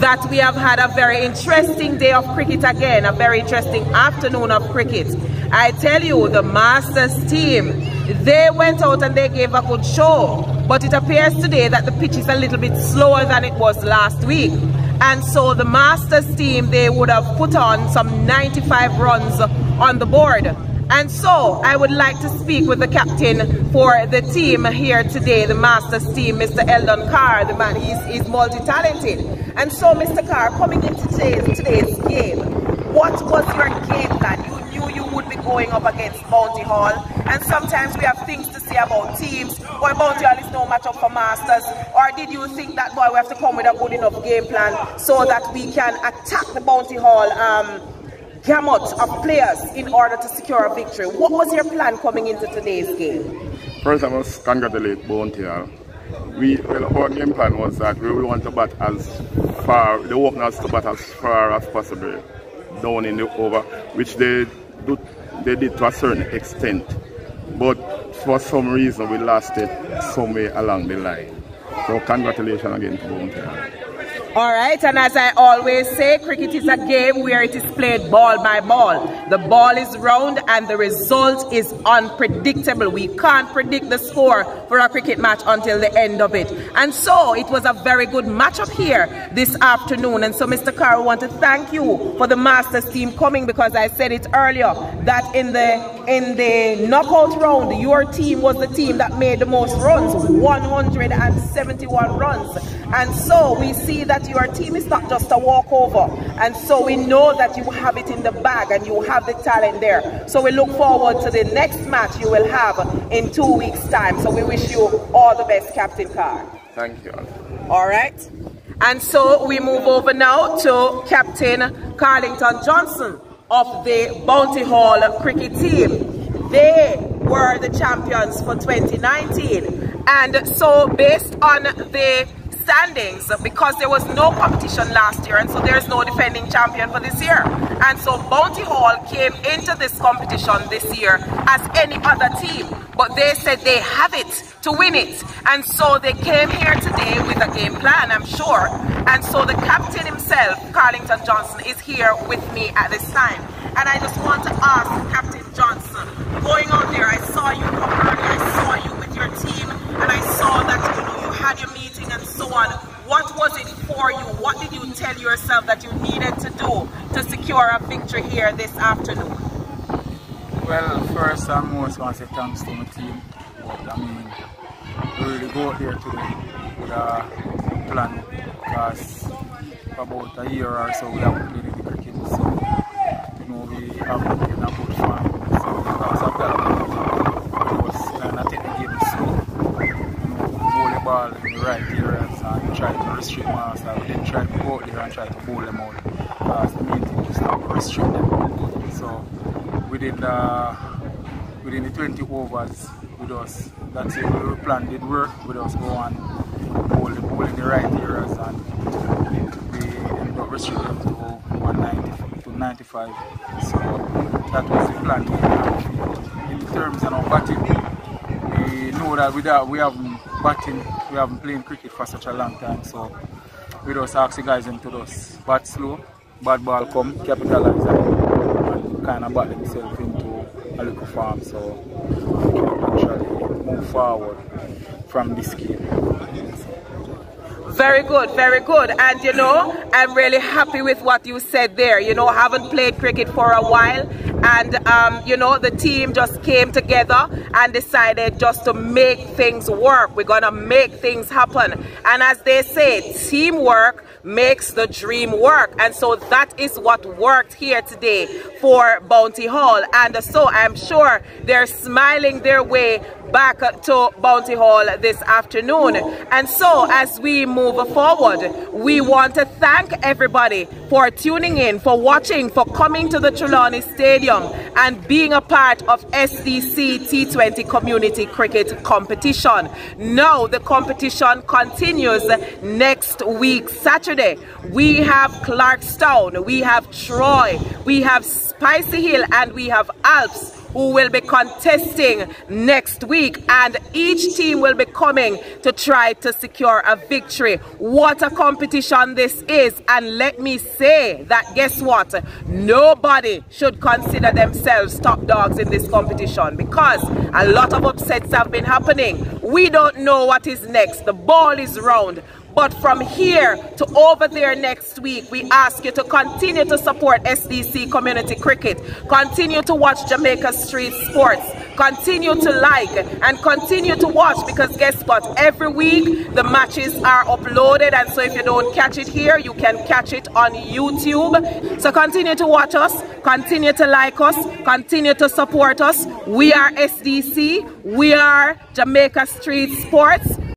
that we have had a very interesting day of cricket again, a very interesting afternoon of cricket. I tell you, the Masters team, they went out and they gave a good show. But it appears today that the pitch is a little bit slower than it was last week. And so the Masters team, they would have put on some 95 runs on the board. And so I would like to speak with the captain for the team here today, the Masters team, Mr. Eldon Carr. The man, he's, he's multi-talented. And so, Mr. Carr, coming into today's, today's game, what was your game plan? You knew you would be going up against Bounty Hall. And sometimes we have things to say about teams. Boy, Bounty Hall is no match for Masters. Or did you think that, boy, we have to come with a good enough game plan so that we can attack the Bounty Hall um, gamut of players in order to secure a victory. What was your plan coming into today's game? First, I must congratulate Bounty. We, well, our game plan was that we want to bat as far, the openers to bat as far as possible down in the over, which they do, they did to a certain extent. But for some reason, we lost it somewhere along the line. So congratulations again to Bounty. All right, and as I always say, cricket is a game where it is played ball by ball. The ball is round and the result is unpredictable. We can't predict the score for a cricket match until the end of it. And so it was a very good matchup here this afternoon. And so, Mr. Carr, I want to thank you for the Masters team coming because I said it earlier that in the in the knockout round, your team was the team that made the most runs, 171 runs. And so we see that your team is not just a walkover. And so we know that you have it in the bag and you have the talent there. So we look forward to the next match you will have in two weeks' time. So we wish you all the best, Captain Carr. Thank you. All right. And so we move over now to Captain Carlington Johnson of the Bounty Hall cricket team. They were the champions for 2019. And so based on the standings because there was no competition last year and so there's no defending champion for this year. And so Bounty Hall came into this competition this year as any other team, but they said they have it to win it. And so they came here today with a game plan, I'm sure. And so the captain himself, Carlington Johnson, is here with me at this time. And I just want to ask Captain Johnson, going out there, I saw you come early, I saw you with your team, and I saw that you know you had your meeting and so on. What was it for you? What did you tell yourself that you needed to do to secure a victory here this afternoon? Well, first and most, I want to say thanks to my team. But I mean, we really go out there today with a plan because for about a year or so we haven't played the cricket. So, you know, we have been a good form. So, because of that, we was kind of take the game slow. You know, bowl the ball in the right areas and try to restrict myself. We didn't try to go out there and try to bowl them out. Because the main thing is to restrict them. So, within the, within the 20 overs with us, that's it. The plan did work with us go on bowl the ball in the right areas and we ended up restricting to 190 to 95. So that was the plan. In terms of batting, we know that we, that we haven't batting, we haven't played cricket for such a long time. So we just ask the guys into us bat slow, bad ball come, capitalize and kind of bat themselves into a little farm. So actually move forward from this game. Very good, very good. And you know, I'm really happy with what you said there. You know, haven't played cricket for a while. And, um, you know, the team just came together and decided just to make things work. We're to make things happen. And as they say, teamwork makes the dream work. And so that is what worked here today for Bounty Hall. And so I'm sure they're smiling their way back to Bounty Hall this afternoon. And so as we move forward, we want to thank everybody for tuning in, for watching, for coming to the Trelawny Stadium and being a part of SDC T20 Community Cricket Competition. Now the competition continues next week, Saturday. We have Clarkstown, we have Troy, we have Spicy Hill and we have Alps who will be contesting next week and each team will be coming to try to secure a victory. What a competition this is and let me say that guess what? Nobody should consider themselves top dogs in this competition because a lot of upsets have been happening. We don't know what is next. The ball is round. But from here to over there next week, we ask you to continue to support SDC Community Cricket. Continue to watch Jamaica Street Sports. Continue to like and continue to watch because guess what? Every week the matches are uploaded and so if you don't catch it here, you can catch it on YouTube. So continue to watch us, continue to like us, continue to support us. We are SDC, we are Jamaica Street Sports